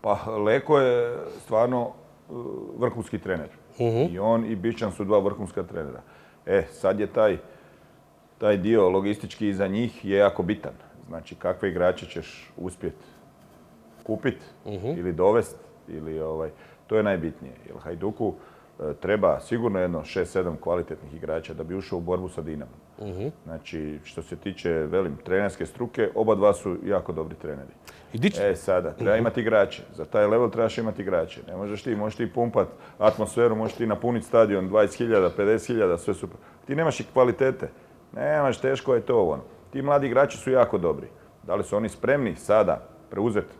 Pa Leko je stvarno uh, vrhunski trener. I on i Bišćan su dva vrhunska trenera. E, sad je taj, taj dio logistički iza njih je jako bitan. Znači, kakve igrače ćeš uspjeti kupiti ili dovesti ili ovaj, to je najbitnije. Jer Hajduku e, treba sigurno jedno 6-7 kvalitetnih igrača da bi ušao u borbu sa Dinamom. Znači, što se tiče, velim, trenerske struke, oba dva su jako dobri treneri. E sada, treba imati igrače. Za taj level trebaš imati igrače. Ne možeš ti, možeš ti pumpat atmosferu, možeš ti napuniti stadion 20.000, 50.000, sve super. Ti nemaš i kvalitete. Nemaš, teško je to ono. Ti mladi igrači su jako dobri. Da li su oni spremni sada preuzeti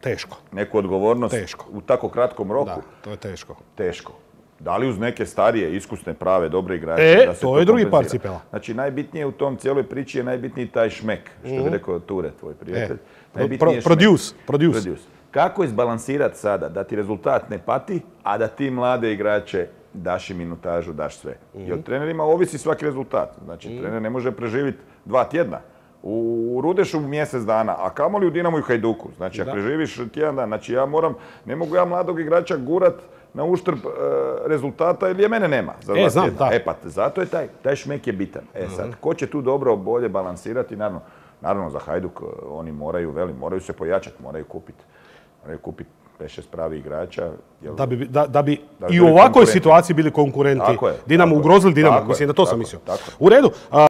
Teško. neku odgovornost Teško. u tako kratkom roku? Da, to je teško. Teško. Da li uz neke starije, iskusne, prave, dobre igrače? E, da se to je drugi par cipela. Znači, najbitnije u tom cijeloj priči je najbitniji taj šmek, što bi rekao Ture, tvoj prijatelj. Najbitniji pro- je produce, produce. Produce. Kako izbalansirati sada da ti rezultat ne pati, a da ti mlade igrače daš im minutažu, daš sve. Jer trenerima ovisi svaki rezultat. Znači, trener ne može preživjeti dva tjedna. U Rudešu mjesec dana, a kamoli u Dinamu i Hajduku. Znači, ako preživiš tjedan dan, znači ja moram, ne mogu ja mladog igrača gurat na uštrb e, rezultata jer je mene nema. Za E, znam, da. E pa, zato je taj, taj šmek je bitan. E sad, ko će tu dobro, bolje balansirati, naravno, naravno za Hajduk e, oni moraju, velim, moraju se pojačati, moraju kupiti, moraju kupiti 5-6 pravi igrača. jel- Da bi, da, da bi Da i u ovakvoj situaciji bili konkurenti. Tako je, Dinamo tako ugrozili Dinamo. tako Mislim da to sam tako mislio. U redu. a,